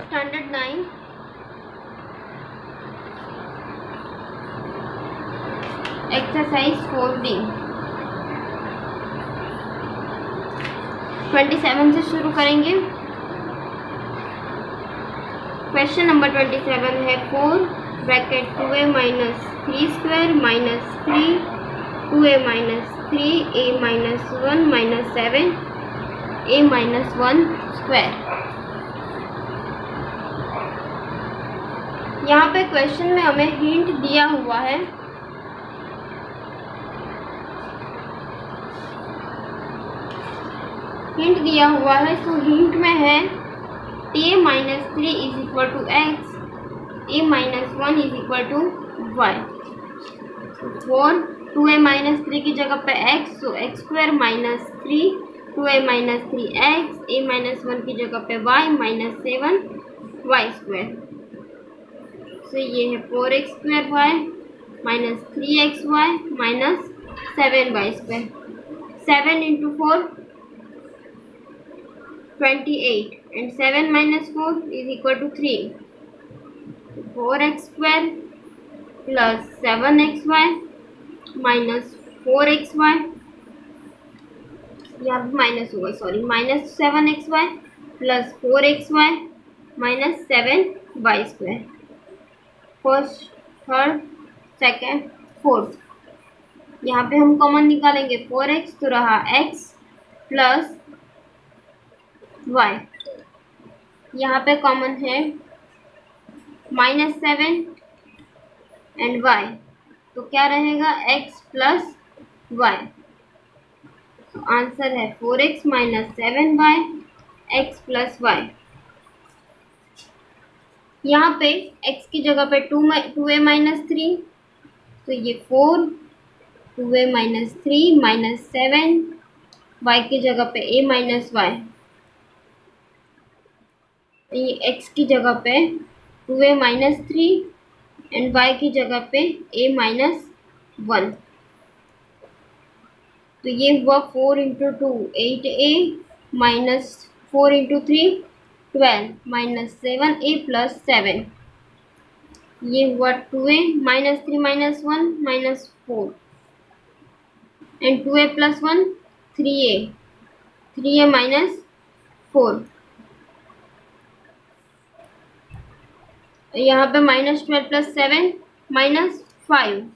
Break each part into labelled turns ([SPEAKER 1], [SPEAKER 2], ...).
[SPEAKER 1] Standard nine exercise four D twenty seven से शुरू करेंगे। क्वेश्चन नंबर ट्वेंटी सेवन है four bracket two A minus three square minus three two A minus three A minus one minus seven A minus one square यहाँ पे question में हमें hint दिया हुआ है। हिंट दिया हुआ है सो हिंट में है A minus three is equal to X A minus one is equal to Y four two A minus three की जगह पे X so X square minus three two A minus three X A minus one की जगह पे Y minus seven Y square so ये है four X square Y minus three X Y minus seven Y square seven into four 28 and 7 minus 4 is equal to 3. 4x square plus 7xy minus 4xy यहाँ पे minus होगा sorry minus seven X Y plus four X Y minus seven Y square first third second fourth यहाँ पे हम common निकालेंगे four x तो रहा x plus Y यहाँ पे कॉमन है माइनस सेवन एंड वाई तो क्या रहेगा एक्स प्लस वाई तो आंसर है four X minus seven Y X plus Y यहाँ पे x की जगह पे two two A minus three तो ये four two A minus three minus seven Y की जगह पे ए माइनस वाई ये x की जगह पे two A minus three and y की जगह पे a माइनस वन तो ये हुआ four into two eight A minus four into three twelve minus seven A plus seven. ये हुआ two A minus three minus one minus four. And two A plus one, three A. Three A minus four. यहाँ पे minus twelve plus seven, minus five.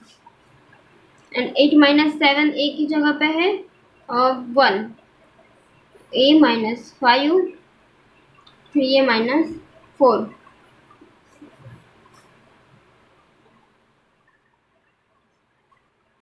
[SPEAKER 1] And eight minus seven A की जगह पे है one. A minus five three A minus four